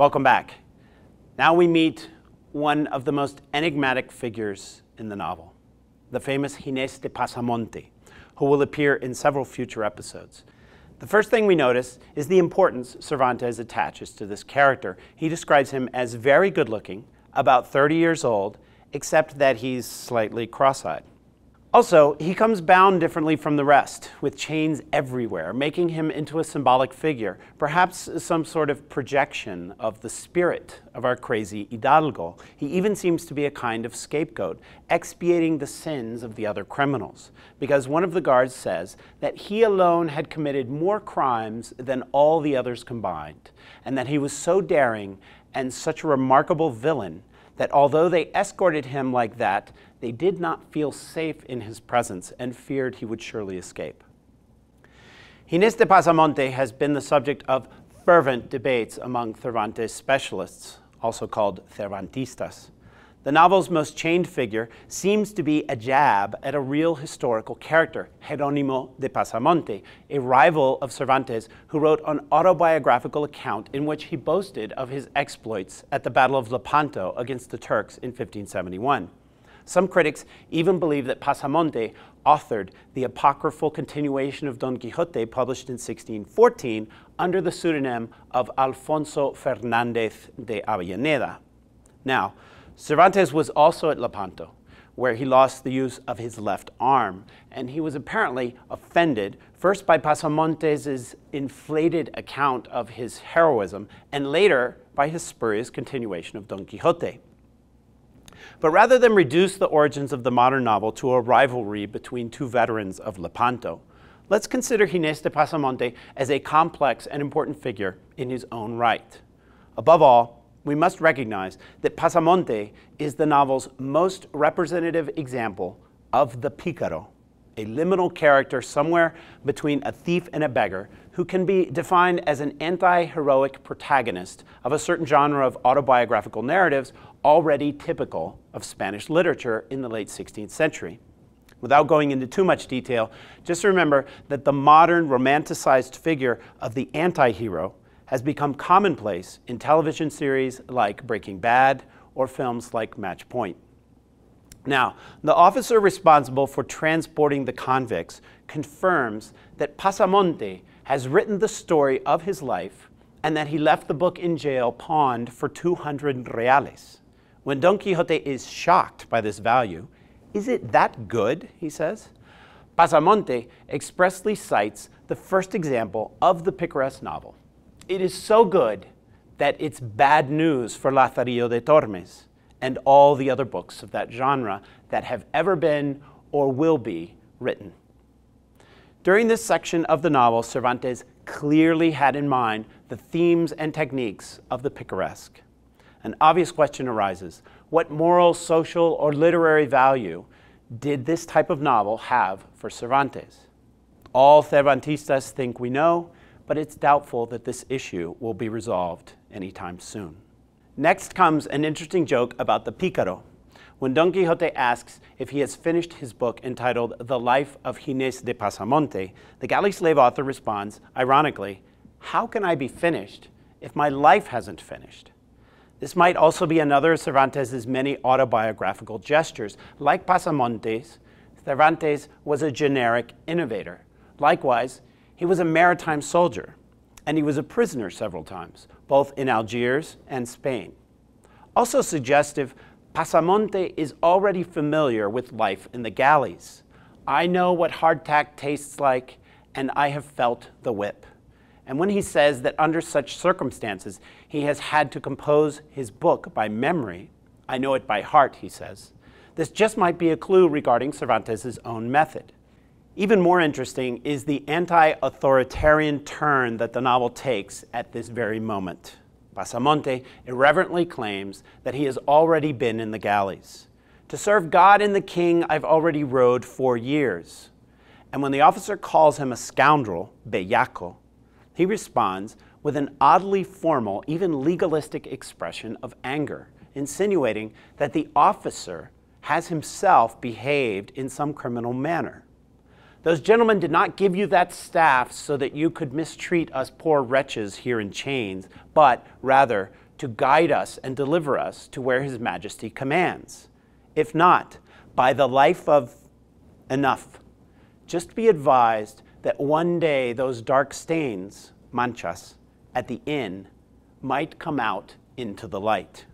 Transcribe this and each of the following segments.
Welcome back. Now we meet one of the most enigmatic figures in the novel, the famous Ginés de Pasamonte, who will appear in several future episodes. The first thing we notice is the importance Cervantes attaches to this character. He describes him as very good looking, about 30 years old, except that he's slightly cross eyed. Also, he comes bound differently from the rest, with chains everywhere, making him into a symbolic figure, perhaps some sort of projection of the spirit of our crazy Hidalgo. He even seems to be a kind of scapegoat, expiating the sins of the other criminals, because one of the guards says that he alone had committed more crimes than all the others combined, and that he was so daring and such a remarkable villain that although they escorted him like that, they did not feel safe in his presence and feared he would surely escape. Ginés de Pasamonte has been the subject of fervent debates among Cervantes specialists, also called Cervantistas. The novel's most chained figure seems to be a jab at a real historical character, Jerónimo de Pasamonte, a rival of Cervantes who wrote an autobiographical account in which he boasted of his exploits at the Battle of Lepanto against the Turks in 1571. Some critics even believe that Pasamonte authored the apocryphal continuation of Don Quixote published in 1614 under the pseudonym of Alfonso Fernandez de Avellaneda. Now, Cervantes was also at Lepanto, where he lost the use of his left arm, and he was apparently offended first by Pasamontes' inflated account of his heroism, and later by his spurious continuation of Don Quixote. But rather than reduce the origins of the modern novel to a rivalry between two veterans of Lepanto, let's consider Ginés de Pasamonte as a complex and important figure in his own right. Above all, we must recognize that Pasamonte is the novel's most representative example of the picaro, a liminal character somewhere between a thief and a beggar who can be defined as an anti-heroic protagonist of a certain genre of autobiographical narratives already typical of Spanish literature in the late 16th century. Without going into too much detail, just remember that the modern romanticized figure of the anti-hero has become commonplace in television series like Breaking Bad or films like Match Point. Now, the officer responsible for transporting the convicts confirms that Pasamonte has written the story of his life and that he left the book in jail pawned for 200 reales. When Don Quixote is shocked by this value, is it that good, he says? Pasamonte expressly cites the first example of the picaresque novel, it is so good that it's bad news for Lazarillo de Tormes and all the other books of that genre that have ever been or will be written. During this section of the novel, Cervantes clearly had in mind the themes and techniques of the picaresque. An obvious question arises what moral, social, or literary value did this type of novel have for Cervantes? All Cervantistas think we know, but it's doubtful that this issue will be resolved anytime soon. Next comes an interesting joke about the picaro. When Don Quixote asks if he has finished his book entitled The Life of Ginés de Pasamonte, the galley slave author responds, ironically, How can I be finished if my life hasn't finished? This might also be another of Cervantes' many autobiographical gestures. Like Pasamontes, Cervantes was a generic innovator. Likewise, he was a maritime soldier, and he was a prisoner several times, both in Algiers and Spain. Also suggestive, Pasamonte is already familiar with life in the galleys. I know what hardtack tastes like, and I have felt the whip. And when he says that under such circumstances he has had to compose his book by memory, I know it by heart, he says. This just might be a clue regarding Cervantes' own method. Even more interesting is the anti authoritarian turn that the novel takes at this very moment. Pasamonte irreverently claims that he has already been in the galleys. To serve God and the king, I've already rowed four years. And when the officer calls him a scoundrel, bellaco, he responds with an oddly formal, even legalistic expression of anger, insinuating that the officer has himself behaved in some criminal manner. Those gentlemen did not give you that staff so that you could mistreat us poor wretches here in chains, but rather to guide us and deliver us to where His Majesty commands. If not, by the life of enough, just be advised that one day those dark stains, manchas, at the inn might come out into the light.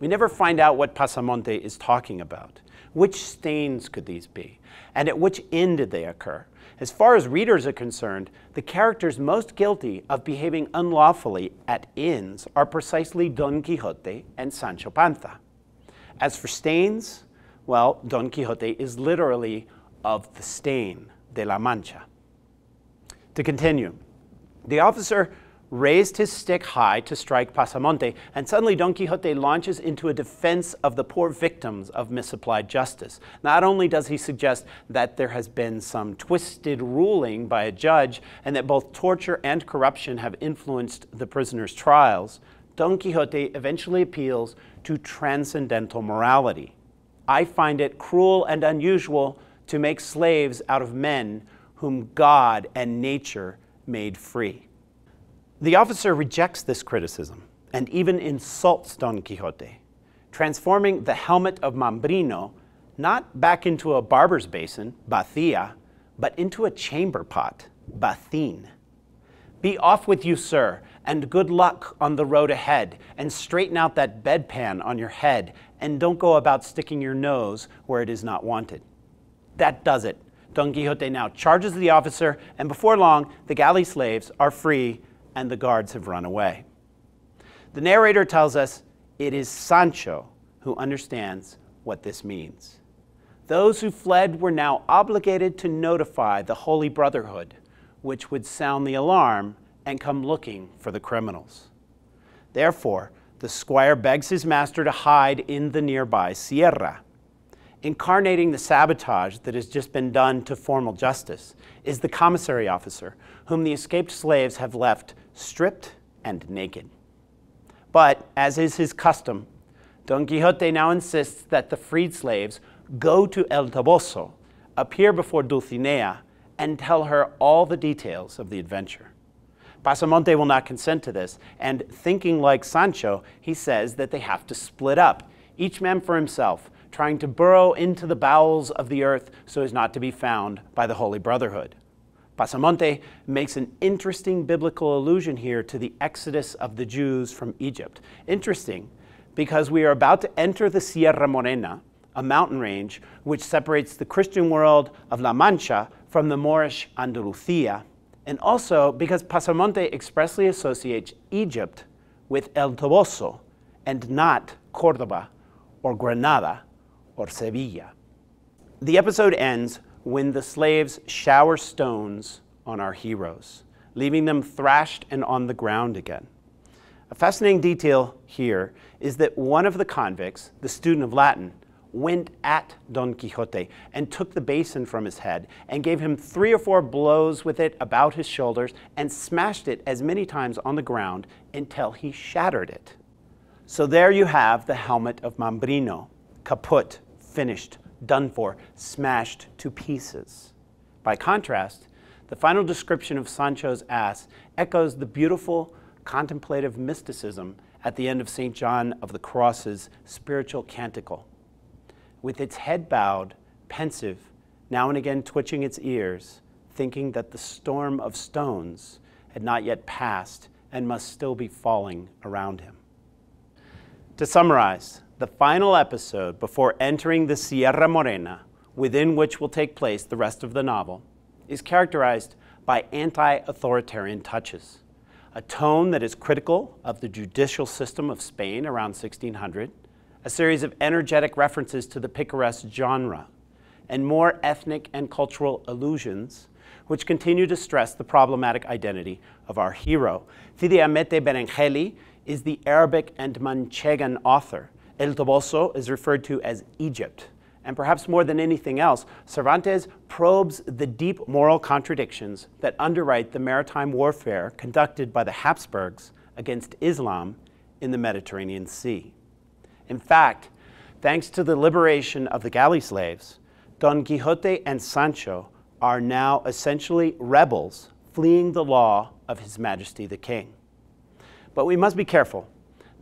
We never find out what Pasamonte is talking about. Which stains could these be? And at which inn did they occur? As far as readers are concerned, the characters most guilty of behaving unlawfully at inns are precisely Don Quixote and Sancho Panza. As for stains, well, Don Quixote is literally of the stain, de la mancha. To continue, the officer raised his stick high to strike Pasamonte, and suddenly Don Quixote launches into a defense of the poor victims of misapplied justice. Not only does he suggest that there has been some twisted ruling by a judge and that both torture and corruption have influenced the prisoner's trials, Don Quixote eventually appeals to transcendental morality. I find it cruel and unusual to make slaves out of men whom God and nature made free. The officer rejects this criticism and even insults Don Quixote, transforming the helmet of Mambrino not back into a barber's basin, bacía, but into a chamber pot, bacín. Be off with you, sir, and good luck on the road ahead, and straighten out that bedpan on your head, and don't go about sticking your nose where it is not wanted. That does it. Don Quixote now charges the officer, and before long, the galley slaves are free and the guards have run away. The narrator tells us it is Sancho who understands what this means. Those who fled were now obligated to notify the Holy Brotherhood, which would sound the alarm and come looking for the criminals. Therefore, the squire begs his master to hide in the nearby sierra. Incarnating the sabotage that has just been done to formal justice is the commissary officer, whom the escaped slaves have left stripped and naked. But, as is his custom, Don Quixote now insists that the freed slaves go to El Toboso, appear before Dulcinea, and tell her all the details of the adventure. Pasamonte will not consent to this, and thinking like Sancho, he says that they have to split up, each man for himself, trying to burrow into the bowels of the earth so as not to be found by the Holy Brotherhood. Pasamonte makes an interesting biblical allusion here to the exodus of the Jews from Egypt. Interesting because we are about to enter the Sierra Morena, a mountain range which separates the Christian world of La Mancha from the Moorish Andalusia, and also because Pasamonte expressly associates Egypt with El Toboso and not Cordoba or Granada or Sevilla. The episode ends when the slaves shower stones on our heroes, leaving them thrashed and on the ground again. A fascinating detail here is that one of the convicts, the student of Latin, went at Don Quixote and took the basin from his head and gave him three or four blows with it about his shoulders and smashed it as many times on the ground until he shattered it. So there you have the helmet of Mambrino, kaput, finished, done for, smashed to pieces. By contrast, the final description of Sancho's ass echoes the beautiful contemplative mysticism at the end of St. John of the Cross's spiritual canticle. With its head bowed, pensive, now and again twitching its ears, thinking that the storm of stones had not yet passed and must still be falling around him. To summarize, the final episode before entering the Sierra Morena, within which will take place the rest of the novel, is characterized by anti authoritarian touches. A tone that is critical of the judicial system of Spain around 1600, a series of energetic references to the picaresque genre, and more ethnic and cultural allusions, which continue to stress the problematic identity of our hero. Cide Hamete Benengeli is the Arabic and Manchegan author El Toboso is referred to as Egypt. And perhaps more than anything else, Cervantes probes the deep moral contradictions that underwrite the maritime warfare conducted by the Habsburgs against Islam in the Mediterranean Sea. In fact, thanks to the liberation of the galley slaves, Don Quixote and Sancho are now essentially rebels fleeing the law of His Majesty the King. But we must be careful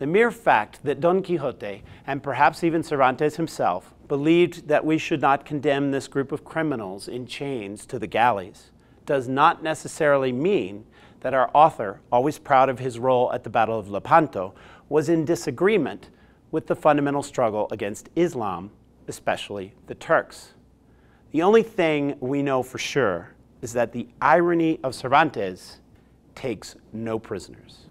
The mere fact that Don Quixote, and perhaps even Cervantes himself, believed that we should not condemn this group of criminals in chains to the galleys does not necessarily mean that our author, always proud of his role at the Battle of Lepanto, was in disagreement with the fundamental struggle against Islam, especially the Turks. The only thing we know for sure is that the irony of Cervantes takes no prisoners.